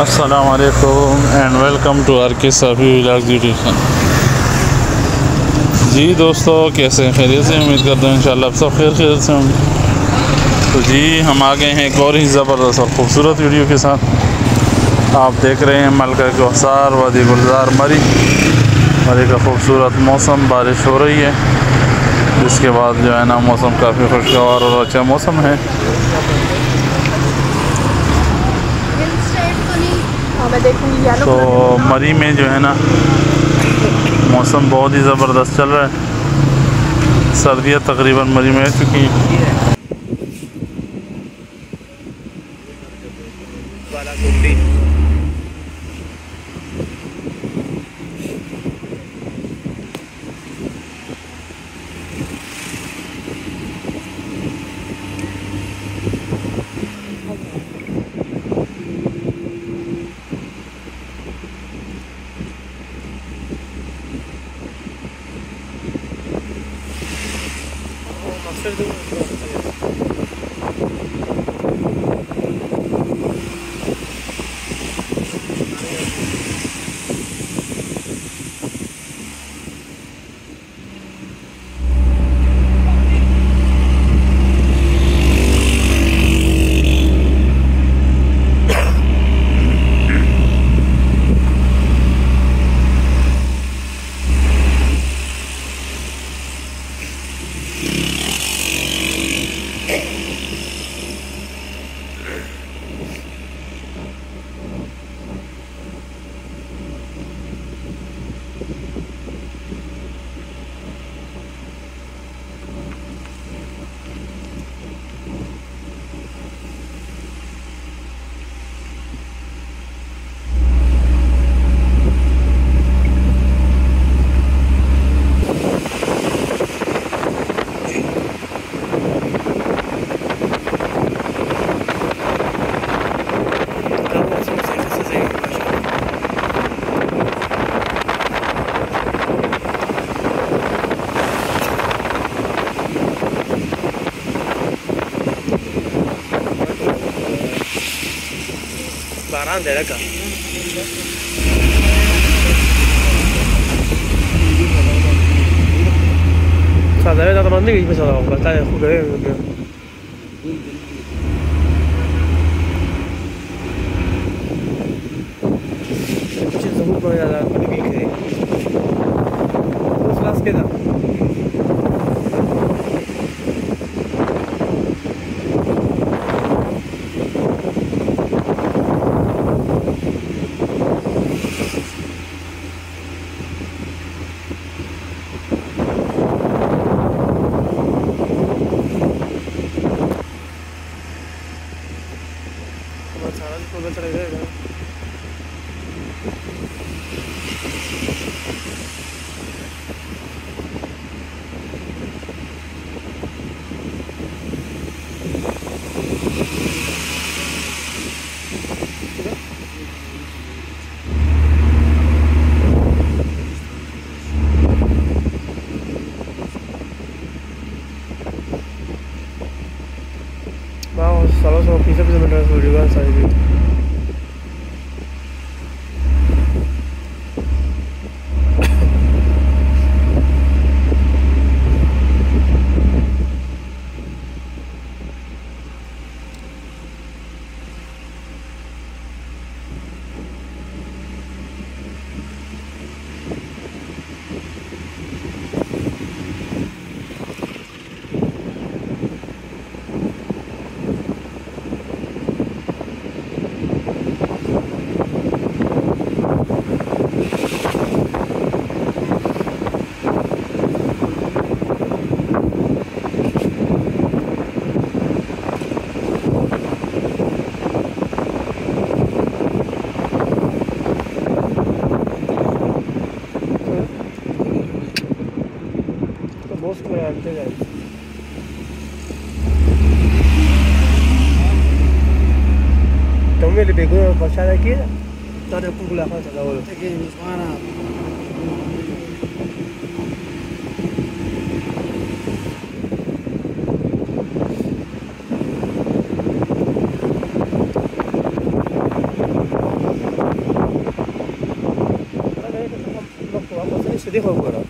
असलकुम and welcome to are के सभी व्लाग यूट्यूशन जी दोस्तों, कैसे हैं? खैरियत से उम्मीद करते हैं इंशाल्लाह आप सब खैर खैर से होंगे। तो जी, हम आ गए हैं एक और ही ज़बरदस्त और ख़ूबसूरत वीडियो के साथ। आप देख रहे हैं मलका गौसार वादी गुलजार मरी। मरी का खूबसूरत मौसम, बारिश हो रही है। जिसके बाद जो है ना, मौसम काफ़ी खुशगवार और अच्छा मौसम है हाँ, तो मरी में जो है ना, मौसम बहुत ही ज़बरदस्त चल रहा है। सर्दियाँ तकरीबन मरी में चुकी Amsterdam. 那你那干。像咱这，那他妈那个衣服晓得，我靠，咱也户个认。ऊपर सारा ऊपर चढ़ जाएगा Vamos, solo sono 15 km sul riverso saya anche ಮೇಲೆ ಬೇಕು के तर पुग्ला कता तल देखो